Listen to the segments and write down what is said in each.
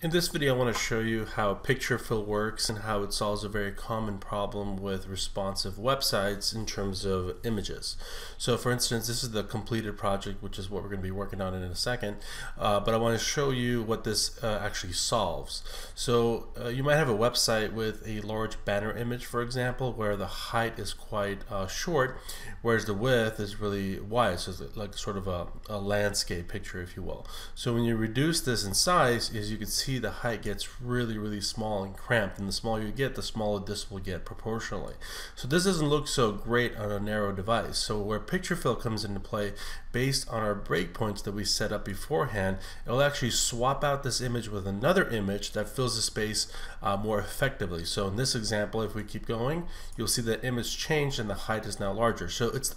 In this video, I want to show you how Picturefill works and how it solves a very common problem with responsive websites in terms of images. So for instance, this is the completed project, which is what we're going to be working on in a second. Uh, but I want to show you what this uh, actually solves. So uh, you might have a website with a large banner image, for example, where the height is quite uh, short, whereas the width is really wide. So it's like sort of a, a landscape picture, if you will. So when you reduce this in size, as you can see, see the height gets really, really small and cramped. And the smaller you get, the smaller this will get proportionally. So this doesn't look so great on a narrow device. So where Picturefill comes into play, based on our breakpoints that we set up beforehand, it'll actually swap out this image with another image that fills the space uh, more effectively. So in this example, if we keep going, you'll see the image changed and the height is now larger. So it's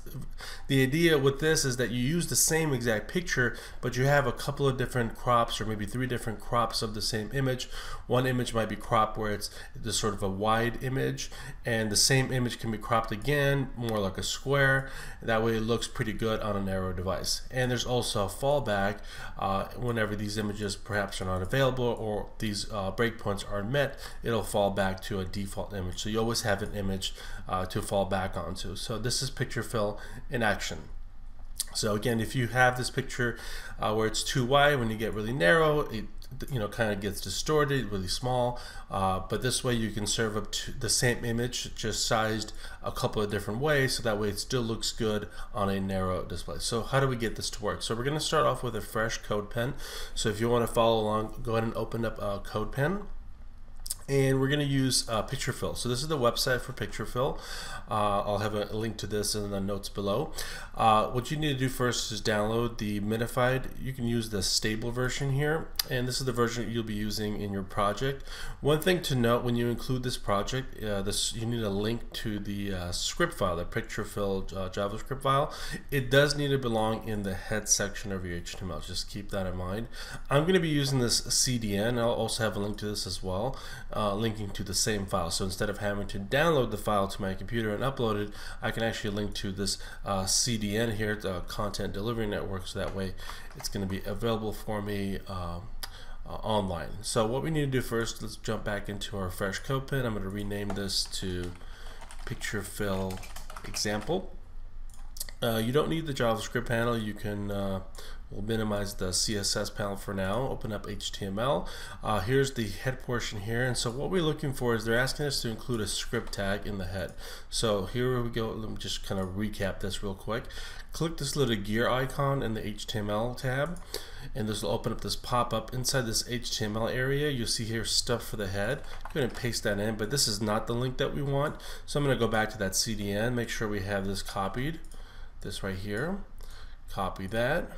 the idea with this is that you use the same exact picture, but you have a couple of different crops or maybe three different crops of the same image. One image might be cropped where it's this sort of a wide image, and the same image can be cropped again, more like a square. That way it looks pretty good on a narrow device. And there's also a fallback uh, whenever these images perhaps are not available or these uh, breakpoints aren't met, it'll fall back to a default image. So you always have an image uh, to fall back onto. So this is Picturefill in action. So again, if you have this picture uh, where it's too wide, when you get really narrow, it you know kind of gets distorted, really small. Uh, but this way you can serve up to the same image, just sized a couple of different ways, so that way it still looks good on a narrow display. So how do we get this to work? So we're going to start off with a fresh CodePen. So if you want to follow along, go ahead and open up a CodePen and we're going to use uh, Picturefill. So this is the website for Picturefill. Uh, I'll have a link to this in the notes below. Uh, what you need to do first is download the minified. You can use the stable version here, and this is the version you'll be using in your project. One thing to note when you include this project, uh, this you need a link to the uh, script file, the Picturefill uh, JavaScript file. It does need to belong in the head section of your HTML. Just keep that in mind. I'm going to be using this CDN. I'll also have a link to this as well uh, linking to the same file. So instead of having to download the file to my computer and upload it, I can actually link to this uh, CDN here, the Content Delivery Network, so that way it's going to be available for me uh, uh, online. So what we need to do first, let's jump back into our fresh CodePen. I'm going to rename this to Picture Fill Example. Uh, you don't need the JavaScript panel. You can uh, We'll minimize the CSS panel for now, open up HTML. Uh, here's the head portion here. And so what we're looking for is they're asking us to include a script tag in the head. So here we go. Let me just kind of recap this real quick. Click this little gear icon in the HTML tab, and this will open up this pop-up. Inside this HTML area, you'll see here stuff for the head. Go ahead and paste that in, but this is not the link that we want. So I'm going to go back to that CDN, make sure we have this copied, this right here. Copy that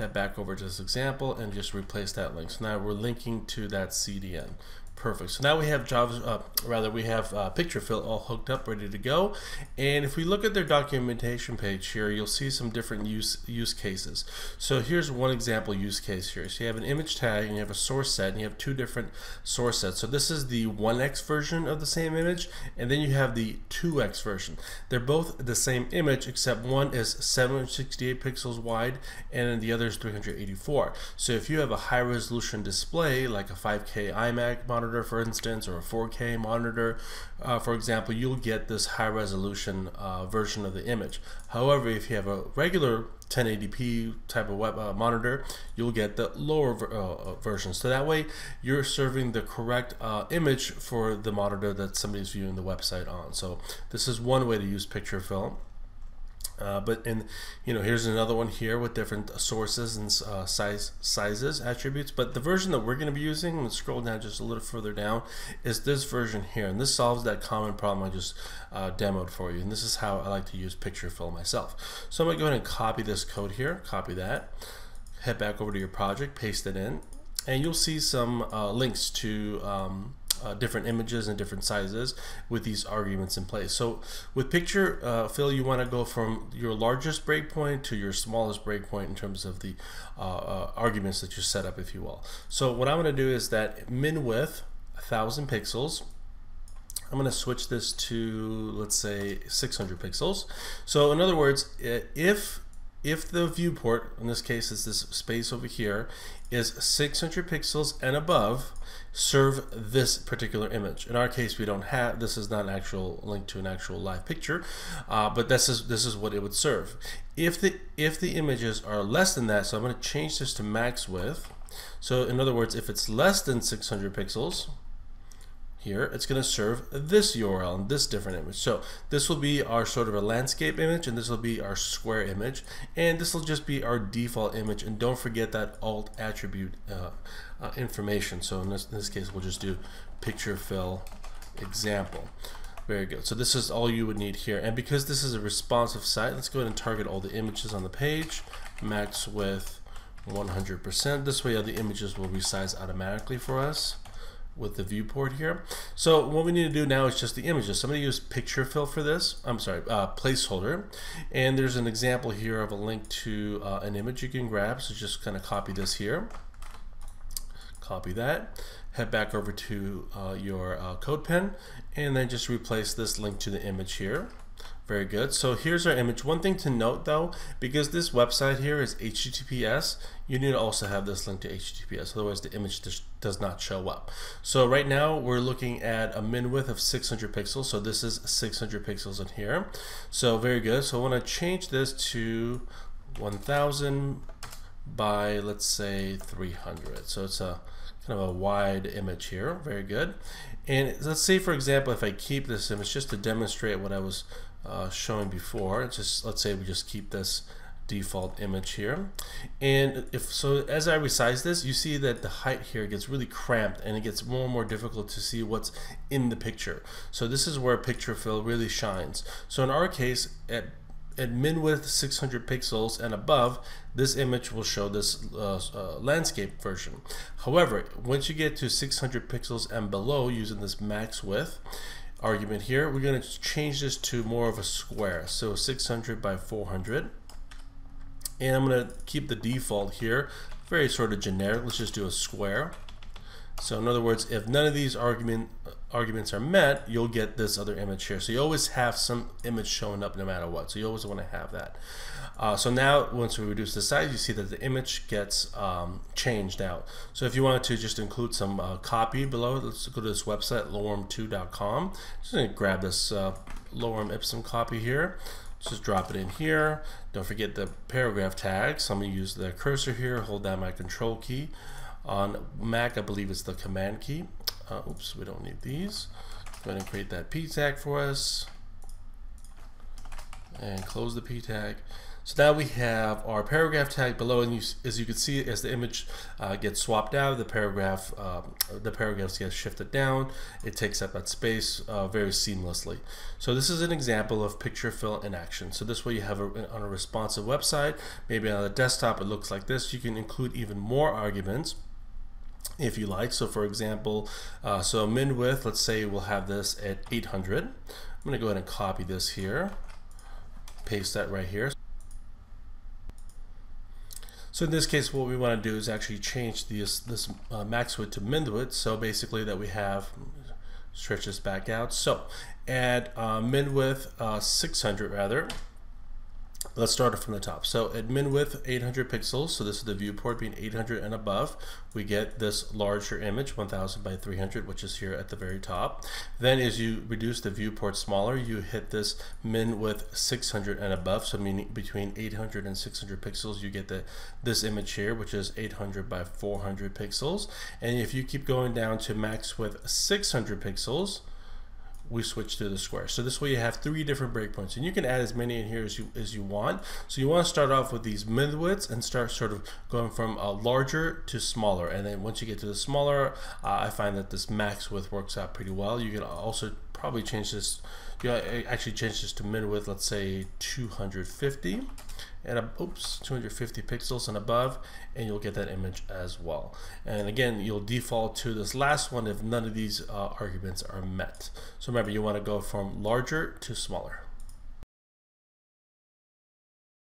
head back over to this example and just replace that link. So now we're linking to that CDN. Perfect. So now we have Java, uh, rather we have uh, Picturefill all hooked up, ready to go. And if we look at their documentation page here, you'll see some different use use cases. So here's one example use case here. So you have an image tag and you have a source set and you have two different source sets. So this is the 1x version of the same image and then you have the 2x version. They're both the same image except one is 768 pixels wide and the other is 384. So if you have a high resolution display like a 5K iMac monitor monitor, for instance, or a 4K monitor, uh, for example, you'll get this high resolution uh, version of the image. However, if you have a regular 1080p type of web uh, monitor, you'll get the lower ver uh, uh, version. So that way, you're serving the correct uh, image for the monitor that somebody's viewing the website on. So this is one way to use Picturefill. Uh, but in you know here's another one here with different sources and uh, size sizes attributes. But the version that we're going to be using let's scroll down just a little further down is this version here. And this solves that common problem I just uh, demoed for you. And this is how I like to use Picturefill myself. So I'm going to go ahead and copy this code here. Copy that. Head back over to your project paste it in. And you'll see some uh, links to um, uh, different images and different sizes with these arguments in place. So with picture uh, fill, you want to go from your largest breakpoint to your smallest breakpoint in terms of the uh, uh, arguments that you set up, if you will. So what I'm going to do is that min width, 1000 pixels, I'm going to switch this to, let's say, 600 pixels. So in other words, if if the viewport, in this case is this space over here, is 600 pixels and above, serve this particular image. In our case, we don't have, this is not an actual link to an actual live picture, uh, but this is, this is what it would serve. If the, if the images are less than that, so I'm gonna change this to max width. So in other words, if it's less than 600 pixels, here, it's going to serve this URL and this different image. So this will be our sort of a landscape image and this will be our square image and this will just be our default image and don't forget that alt attribute uh, uh, information. So in this, in this case we'll just do picture fill example. Very good. So this is all you would need here. And because this is a responsive site, let's go ahead and target all the images on the page. Max width 100%. This way all the images will resize automatically for us with the viewport here. So what we need to do now is just the images. So I'm going to use Picturefill for this. I'm sorry, uh, placeholder. And there's an example here of a link to uh, an image you can grab. So just kind of copy this here. Copy that. Head back over to uh, your uh, CodePen and then just replace this link to the image here. Very good. So here's our image. One thing to note though, because this website here is HTTPS, you need to also have this link to HTTPS, otherwise the image does not show up. So right now we're looking at a min width of 600 pixels. So this is 600 pixels in here. So very good. So I want to change this to 1000 by let's say 300. So it's a kind of a wide image here. Very good. And let's say for example, if I keep this image just to demonstrate what I was uh, showing before. Just let's say we just keep this default image here. And if so as I resize this you see that the height here gets really cramped and it gets more and more difficult to see what's in the picture. So this is where Picturefill really shines. So in our case at at min width 600 pixels and above this image will show this uh, uh, landscape version. However once you get to 600 pixels and below using this max width argument here, we're going to change this to more of a square. So 600 by 400. And I'm going to keep the default here, very sort of generic. Let's just do a square. So in other words, if none of these argument arguments are met, you'll get this other image here. So you always have some image showing up no matter what. So you always want to have that. Uh, so now once we reduce the size, you see that the image gets um, changed out. So if you wanted to just include some uh, copy below, let's go to this website, lorem2.com. Just gonna grab this uh, lorem ipsum copy here. Just drop it in here. Don't forget the paragraph tag. So I'm gonna use the cursor here, hold down my control key. On Mac, I believe it's the command key. Uh, oops, we don't need these. Go ahead and create that p tag for us. And close the p tag. So now we have our paragraph tag below, and you, as you can see, as the image uh, gets swapped out, the paragraph, um, the paragraphs get shifted down. It takes up that space uh, very seamlessly. So this is an example of Picturefill in action. So this way you have a, on a responsive website, maybe on a desktop, it looks like this. You can include even more arguments if you like. So for example, uh, so min width, let's say we'll have this at 800. I'm going to go ahead and copy this here, paste that right here. So in this case, what we want to do is actually change this, this uh, max width to min width. So basically that we have, stretch this back out. So add uh, min width uh, 600 rather, Let's start it from the top. So at min width 800 pixels, so this is the viewport being 800 and above, we get this larger image 1000 by 300, which is here at the very top. Then as you reduce the viewport smaller, you hit this min width 600 and above, so meaning between 800 and 600 pixels, you get the this image here, which is 800 by 400 pixels. And if you keep going down to max width 600 pixels, we switch to the square. So this way you have three different breakpoints and you can add as many in here as you as you want. So you want to start off with these mid widths and start sort of going from a larger to smaller. And then once you get to the smaller, uh, I find that this max width works out pretty well. You can also probably change this, you actually change this to min width, let's say 250 and oops 250 pixels and above and you'll get that image as well. And again you'll default to this last one if none of these uh, arguments are met. So remember you want to go from larger to smaller